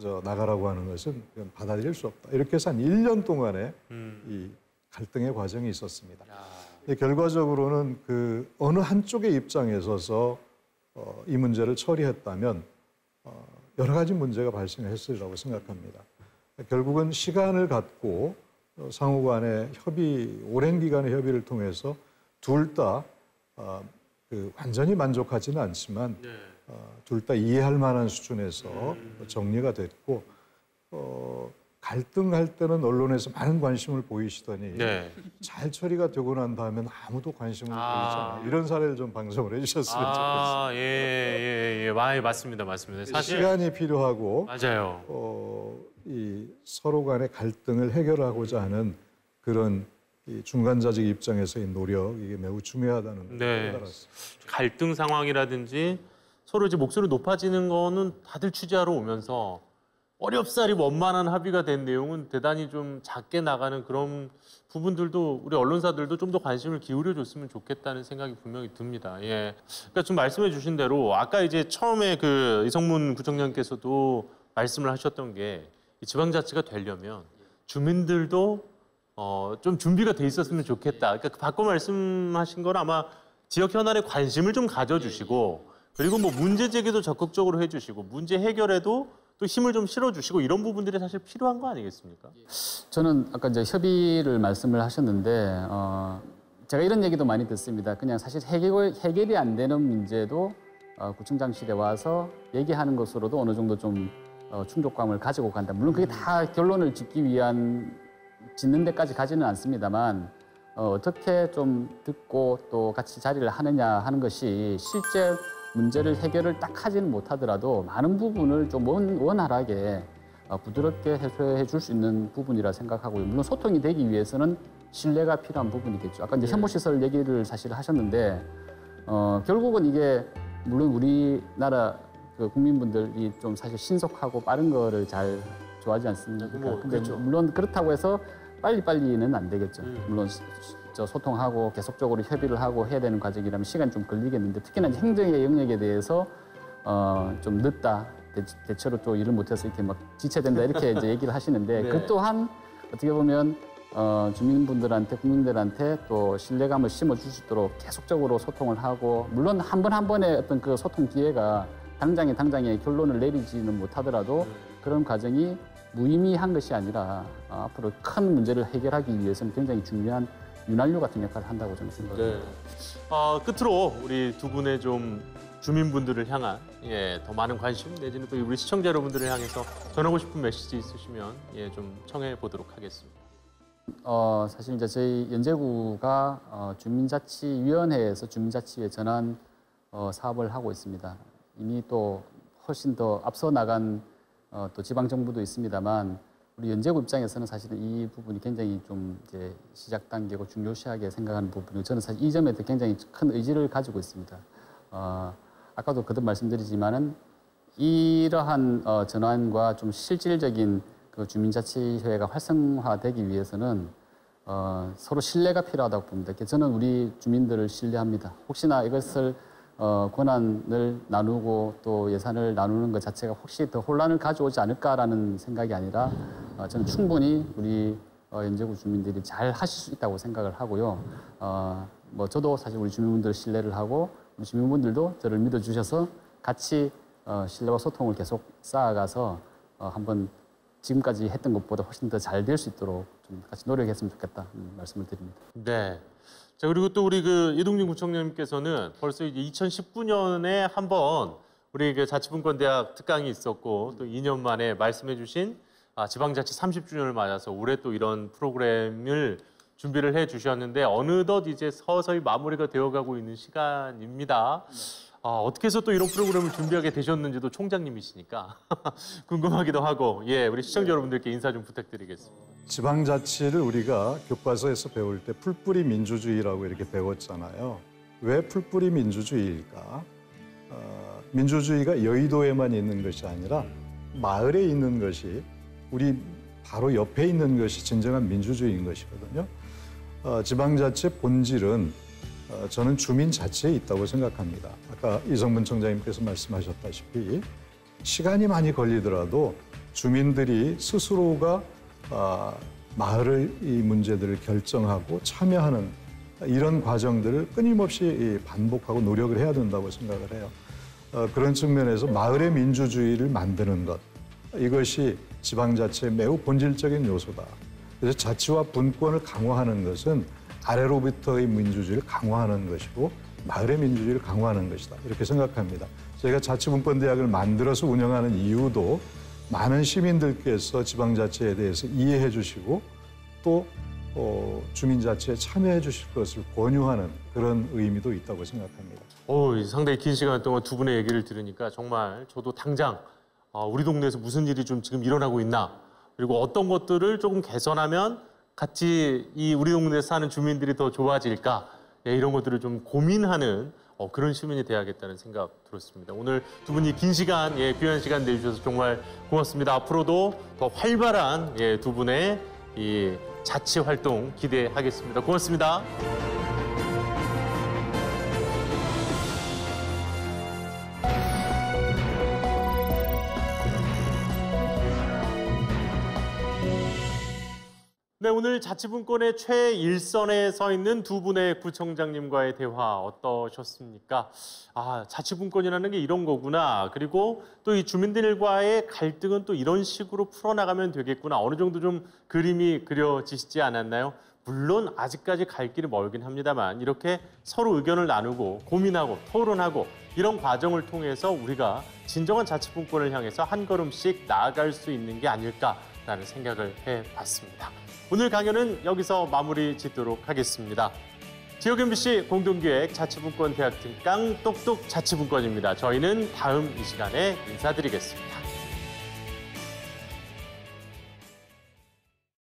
저 나가라고 하는 것은 받아들일 수 없다. 이렇게 해서 한 1년 동안의 음. 이 갈등의 과정이 있었습니다. 근데 결과적으로는 그 어느 한쪽의 입장에 서서 어, 이 문제를 처리했다면 어, 여러 가지 문제가 발생했으리라고 생각합니다. 결국은 시간을 갖고 어, 상호 간의 협의, 오랜 기간의 협의를 통해서 둘다 어, 그 완전히 만족하지는 않지만 어, 둘 다 이해할 만한 수준에서 정리가 됐고 어, 갈등할 때는 언론에서 많은 관심을 보이시더니 네. 잘 처리가 되고 난 다음엔 아무도 관심을 아. 보이지 않아요. 이런 사례를 좀 방송을 해주셨으면 좋겠습니다. 아, 예, 예, 예. 와, 예, 맞습니다. 맞습니다. 사실 시간이 필요하고 맞아요. 어, 이 서로 간의 갈등을 해결하고자 하는 그런 이 중간자적 입장에서의 노력 이게 매우 중요하다는 걸 네. 깨달았습니다. 갈등 상황이라든지 서로 이제 목소리 높아지는 거는 다들 취재하러 오면서 어렵사리 원만한 합의가 된 내용은 대단히 좀 작게 나가는 그런 부분들도 우리 언론사들도 좀 더 관심을 기울여 줬으면 좋겠다는 생각이 분명히 듭니다. 예. 그러니까 좀 말씀해 주신 대로 아까 이제 처음에 그 이성문 구청장께서도 말씀을 하셨던 게이 지방자치가 되려면 주민들도 어, 좀 준비가 돼 있었으면 좋겠다. 그러니까 바꿔 말씀하신 건 아마 지역 현안에 관심을 좀 가져주시고 그리고 뭐 문제 제기도 적극적으로 해주시고 문제 해결에도 또 힘을 좀 실어주시고 이런 부분들이 사실 필요한 거 아니겠습니까? 저는 아까 이제 협의를 말씀을 하셨는데 어, 제가 이런 얘기도 많이 듣습니다. 그냥 사실 해결, 해결이 안 되는 문제도 어, 구청장실에 와서 얘기하는 것으로도 어느 정도 좀 어, 충족감을 가지고 간다. 물론 그게 다 결론을 짓기 위한 짓는 데까지 가지는 않습니다만 어, 어떻게 좀 듣고 또 같이 자리를 하느냐 하는 것이 실제 문제를 해결을 딱 하지는 못하더라도 많은 부분을 좀 원, 원활하게 어, 부드럽게 해소해 줄 수 있는 부분이라 생각하고요. 물론 소통이 되기 위해서는 신뢰가 필요한 부분이겠죠. 아까 이제 혐오시설 얘기를 사실 하셨는데 어, 결국은 이게 물론 우리나라 그 국민분들이 좀 사실 신속하고 빠른 거를 잘 좋아하지 않습니까? 뭐, 근데 그렇죠. 물론 그렇다고 해서 빨리빨리는 안 되겠죠. 물론 저 소통하고 계속적으로 협의를 하고 해야 되는 과정이라면 시간이 좀 걸리겠는데 특히나 행정의 영역에 대해서 어, 좀 늦다. 대, 체로또 일을 못해서 이렇게 막 지체된다 이렇게 이제 얘기를 하시는데 (laughs) 네. 그 또한 어떻게 보면 어, 주민분들한테 국민들한테 또 신뢰감을 심어줄 수 있도록 계속적으로 소통을 하고 물론 한 번한 번의 어떤 그 소통 기회가 당장에 당장에 결론을 내리지는 못하더라도 그런 과정이 무의미한 것이 아니라 어, 앞으로 큰 문제를 해결하기 위해서는 굉장히 중요한 윤활유 같은 역할을 한다고 저는 생각합니다. 네. 어, 끝으로 우리 두 분의 좀 주민분들을 향한 예, 더 많은 관심 내지는 또 우리 시청자 여러분들을 향해서 전하고 싶은 메시지 있으시면 예, 좀 청해 보도록 하겠습니다. 어, 사실 이제 저희 연제구가 어, 주민자치위원회에서 주민자치에 전환 어, 사업을 하고 있습니다. 이미 또 훨씬 더 앞서 나간 어, 또 지방 정부도 있습니다만 우리 연제구 입장에서는 사실은 이 부분이 굉장히 좀 이제 시작 단계고 중요시하게 생각하는 부분이고 저는 사실 이 점에 굉장히 큰 의지를 가지고 있습니다. 어, 아까도 거듭 말씀드리지만은 이러한 어, 전환과 좀 실질적인 그 주민자치회가 활성화되기 위해서는 어, 서로 신뢰가 필요하다고 봅니다. 저는 우리 주민들을 신뢰합니다. 혹시나 이것을 어, 권한을 나누고 또 예산을 나누는 것 자체가 혹시 더 혼란을 가져오지 않을까라는 생각이 아니라 어, 저는 충분히 우리 어, 연제구 주민들이 잘 하실 수 있다고 생각을 하고요. 어, 뭐 저도 사실 우리 주민분들 신뢰를 하고 우리 주민분들도 저를 믿어주셔서 같이 어, 신뢰와 소통을 계속 쌓아가서 어, 한번 지금까지 했던 것보다 훨씬 더 잘 될 수 있도록 좀 같이 노력했으면 좋겠다 음, 말씀을 드립니다. 네. 자 그리고 또 우리 그 이동진 구청장님께서는 벌써 이제 2019년에 한번 우리 그 자치분권대학 특강이 있었고 또 2년 만에 말씀해주신 아, 지방자치 30주년을 맞아서 올해 또 이런 프로그램을 준비를 해 주셨는데 어느덧 이제 서서히 마무리가 되어가고 있는 시간입니다. 아, 어떻게 해서 또 이런 프로그램을 준비하게 되셨는지도 총장님이시니까 (laughs) 궁금하기도 하고 예 우리 시청자 여러분들께 인사 좀 부탁드리겠습니다. 지방자치를 우리가 교과서에서 배울 때 풀뿌리 민주주의라고 이렇게 배웠잖아요. 왜 풀뿌리 민주주의일까? 어, 민주주의가 여의도에만 있는 것이 아니라 마을에 있는 것이 우리 바로 옆에 있는 것이 진정한 민주주의인 것이거든요. 어, 지방자치의 본질은 어, 저는 주민 자체에 있다고 생각합니다. 아까 이성문 청장님께서 말씀하셨다시피 시간이 많이 걸리더라도 주민들이 스스로가 아, 마을의 이 문제들을 결정하고 참여하는 이런 과정들을 끊임없이 이 반복하고 노력을 해야 된다고 생각을 해요. 어, 그런 측면에서 마을의 민주주의를 만드는 것 이것이 지방자치의 매우 본질적인 요소다. 그래서 자치와 분권을 강화하는 것은 아래로부터의 민주주의를 강화하는 것이고 마을의 민주주의를 강화하는 것이다. 이렇게 생각합니다. 저희가 자치분권대학을 만들어서 운영하는 이유도 많은 시민들께서 지방자치에 대해서 이해해 주시고 또 어, 주민자치에 참여해 주실 것을 권유하는 그런 의미도 있다고 생각합니다. 오, 상당히 긴 시간 동안 두 분의 얘기를 들으니까 정말 저도 당장 어, 우리 동네에서 무슨 일이 좀 지금 일어나고 있나 그리고 어떤 것들을 조금 개선하면 같이 이 우리 동네에 사는 주민들이 더 좋아질까 예, 이런 것들을 좀 고민하는 어, 그런 시민이 돼야겠다는 생각 들었습니다. 오늘 두 분이 긴 시간, 예, 귀한 시간 내주셔서 정말 고맙습니다. 앞으로도 더 활발한 예, 두 분의 이 자치 활동 기대하겠습니다. 고맙습니다. 네, 오늘 자치분권의 최일선에 서 있는 두 분의 구청장님과의 대화 어떠셨습니까? 아, 자치분권이라는 게 이런 거구나. 그리고 또 이 주민들과의 갈등은 또 이런 식으로 풀어나가면 되겠구나. 어느 정도 좀 그림이 그려지시지 않았나요? 물론 아직까지 갈 길이 멀긴 합니다만 이렇게 서로 의견을 나누고 고민하고 토론하고 이런 과정을 통해서 우리가 진정한 자치분권을 향해서 한 걸음씩 나아갈 수 있는 게 아닐까라는 생각을 해봤습니다. 오늘 강연은 여기서 마무리 짓도록 하겠습니다. 지역 MBC 공동기획 자치분권 대학 특강 똑똑 자치분권입니다. 저희는 다음 이 시간에 인사드리겠습니다.